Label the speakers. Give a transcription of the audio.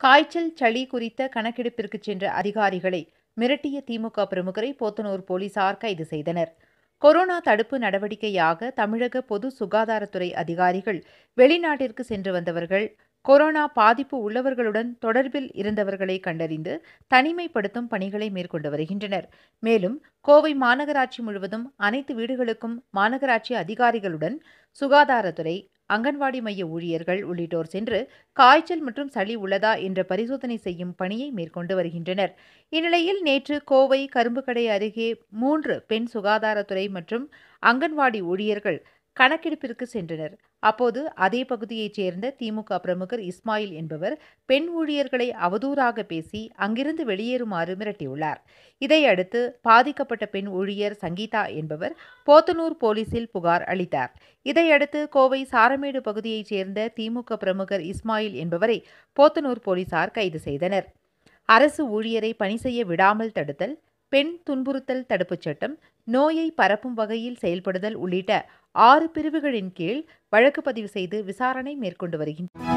Speaker 1: காய்ச்சல் சளி குறித்த கணக்கெடுப்பிற்கு சென்ற அதிகாரிகளை மிரட்டிய திமுக பிரமுகரை போத்தனூர் போலீசார் கைது செய்தனர். கொரோனா தடுப்பு நடவடிக்கையாக தமிழக பொது சுகாதாரத்துறை அதிகாரிகள் வெளிநாட்டிற்கு சென்று வந்தவர்கள் கொரோனா பாதிப்பு உள்ளவர்களுடன் தொடர்பில் இருந்தவர்களை கண்டறிந்து தனிமைப்படுத்தும் பணிகளை மேற்கொண்டு வருகின்றனர். மேலும் கோவை மாநகராட்சி முழுவதும் அனைத்து வீடுகளுக்கும் மாநகராட்சி அதிகாரிகளுடன் சுகாதாரத்துறை அங்கன்வாடி மைய ஊழியர்கள் உள்ளிட்டோர் சென்று காய்ச்சல் மற்றும் சளி உள்ளதா என்ற பரிசோதனை செய்யும் பணியை மேற்கொண்டு வருகின்றனர். இந்நிலையில் நேற்று கோவை கரும்புக்கடை அருகே மூன்று பெண் சுகாதாரத்துறை மற்றும் அங்கன்வாடி ஊழியர்கள் கணக்கெடுப்பிற்கு சென்றனர். அப்போது அதே பகுதியைச் சேர்ந்த திமுக பிரமுகர் இஸ்மாயில் என்பவர் பெண் ஊழியர்களை அவதூறாக பேசி அங்கிருந்து வெளியேறுமாறு மிரட்டியுள்ளார். இதையடுத்து பாதிக்கப்பட்ட பெண் ஊழியர் சங்கீதா என்பவர் போத்தனூர் போலீசில் புகார் அளித்தார். இதையடுத்து கோவை சாரமேடு பகுதியைச் சேர்ந்த திமுக பிரமுகர் இஸ்மாயில் என்பவரை போத்தனூர் போலீசார் கைது செய்தனர். அரசு ஊழியரை பணி செய்ய விடாமல் தடுத்தல் பெண் துன்புறுத்தல் தடுப்புச் சட்டம் நோயை பரப்பும் வகையில் செயல்படுதல் உள்ளிட்ட ஆறு பிரிவுகளின் கீழ் வழக்கு பதிவு செய்து விசாரணை மேற்கொண்டு வருகின்றனர்